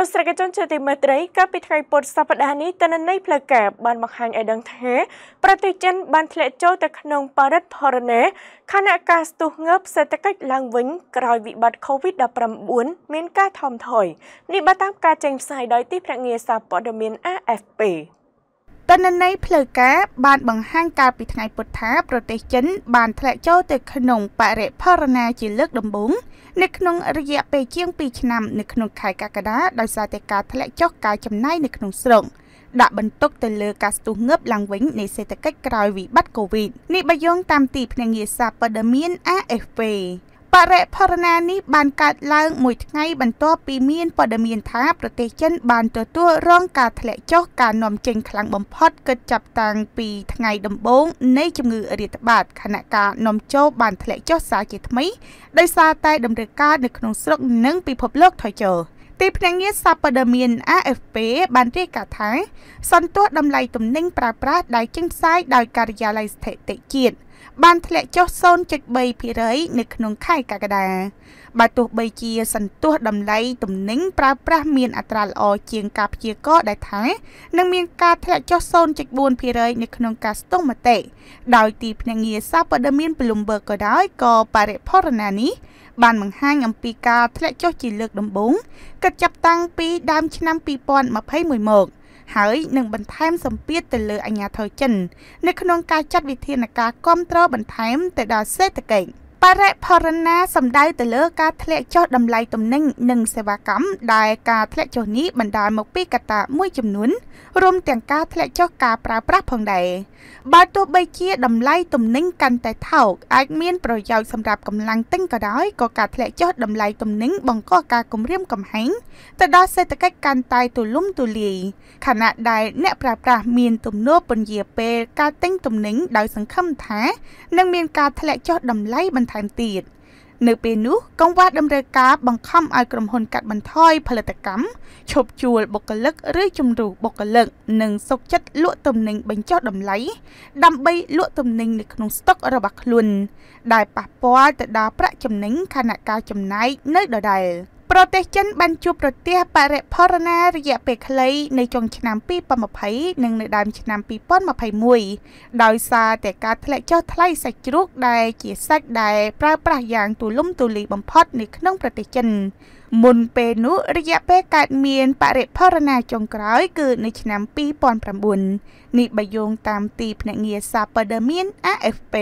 ទស្សនិកជនជាទីមេត្រីកាលពីថ្ងៃពុធសប្តាហ៍នេះតនន័យផ្លូវការបានបង្ហាញឲ្យដឹងថាប្រទេសចិនបានធ្លាក់ចូលទៅក្នុងបរិទ្ធផរណេខណៈការស្ទុះងើបសេដ្ឋកិច្ចឡើងវិញក្រោយវិបត្តិ COVID-19 មានការថមថយនេះបើតាមការចេញផ្សាយដោយទីភ្នាក់ងារសារព័ត៌មាន AFP តនន័យផ្លូវការបានបង្ហាញកាលពីថ្ងៃពុធថាប្រទេសចិនបានធ្លាក់ចូលទៅក្នុងបរិផរណាជាលើកដំបូងនៅក្នុងរយៈពេលជាង2ឆ្នាំនៅក្នុងខែកក្កដាដោយសារតែការធ្លាក់ចុះការចំណាយនៅក្នុងស្រុកដាក់បន្ទុកទៅលើការស្ទុះងើបឡើងវិញនៃសេដ្ឋកិច្ចក្រោយវិបត្តិ COVID នេះបើយោងតាមទីភ្នាក់ងារសារព័ត៌មាន AFP បរិផរណានេះបានកើតឡើងមួយថ្ងៃបន្ទាប់ពីមានព័ត៌មានថាប្រទេសចិនបានទទួលរងការធ្លាក់ចុះការនាំចេញខ្លាំងបំផុតគិតចាប់តាំងពីថ្ងៃដំបូងនៃជំងឺរាតត្បាតខណៈការនាំចូលបានធ្លាក់ចុះសារជាថ្មីដោយសារតែតម្រូវការនៅក្នុងស្រុកនិងពិភពលោកថយចុះទីភ្នាក់ងារសាព័ត៌មាន AFP បានរាយការណ៍ថា សន្ទុះតម្លៃទំនិញប្រើប្រាស់ដែលចេញផ្សាយដោយការិយាល័យស្ថិតិជាតិ បានធ្លាក់ចុះ0.3%នៅក្នុងខែកក្កដាបើទោះបីជាសន្ទុះតម្លៃទំនិញប្រើប្រាស់មានអត្រាល្អជាងការព្យាករណ៍ដែលថានឹងមានការធ្លាក់ចុះ0.4%នៅក្នុងការស្ទង់មតិដោយទីភ្នាក់ងារសារព័ត៌មាន Bloomberg ក៏ដោយក៏បរិផរណានេះបានបង្ហាញអំពីការធ្លាក់ចុះជាលើកដំបូងគិតចាប់តាំងពីដើមឆ្នាំ2021មក ហើយនឹងបន្ថែមសម្ពាធទៅលើអាញាធរចិន នៅក្នុងការចាត់វិធានការគ្រប់គ្រងបន្ថែមទៅដល់សេដ្ឋកិច្ចប រិផរណាសំដៅទៅលើការធ្លាក់ចុះតម្លៃទំនិញនិងសេវាកម្មដែលការធ្លាក់ចុះនេះបណ្ដាលមកពីកត្តាមួយចំនួនរួមទាំងការធ្លាក់ចុះការប្រើប្រាស់ផងដែរបើទោះបីជាតម្លៃទំនិញកាន់តែថោកអាចមានប្រយោជន៍សម្រាប់កម្លាំងទិញក៏ដោយក៏ការធ្លាក់ចុះតម្លៃទំនិញបង្កការគំរាមកំហែងទៅដល់សេដ្ឋកិច្ចកាន់តែទូលំទូលាយខណៈដែលអ្នកប្រើប្រាស់មានទំនួលពន្យាពេលការទិញទំនិញដោយសង្ឃឹមថានឹងមានការធ្លាក់ចុះតម្លៃបន្ថែមទៀត។នៅពេលនោះកង្វះតម្រូវការបង្ខំឲ្យក្រុមហ៊ុនកាត់បន្ថយផលិតកម្មឈប់ជួលបុគ្គលិកឬជំរុះបុគ្គលិកនិងសុកចិត្តលក់ទំនិញបញ្ចុះតម្លៃដើម្បីលក់ទំនិញនៅក្នុងស្តុករបស់ខ្លួន ដែលប៉ះពាល់ទៅដល់ប្រាក់ចំណេញខណៈការចំណាយនៅដដែល។ ប្រទេសចិនបានជួបប្រទះបរិផរណារយៈពេលខ្លីនៅចុងឆ្នាំ2020និងនៅដើមឆ្នាំ2021ដោយសារតែការធ្លាក់ចុះថ្លៃសាច់ជ្រូកដែលជាសាច់ដែលប្រើប្រាស់យ៉ាងទូលំទូលាយបំផុតនៅក្នុងប្រទេសចិនមុនពេលនោះរយៈពេលកើតមានបរិផរណាចុងក្រោយគឺនៅឆ្នាំ2009នេះបើយោងតាមទីភ្នាក់ងារសារព័ត៌មាន AFP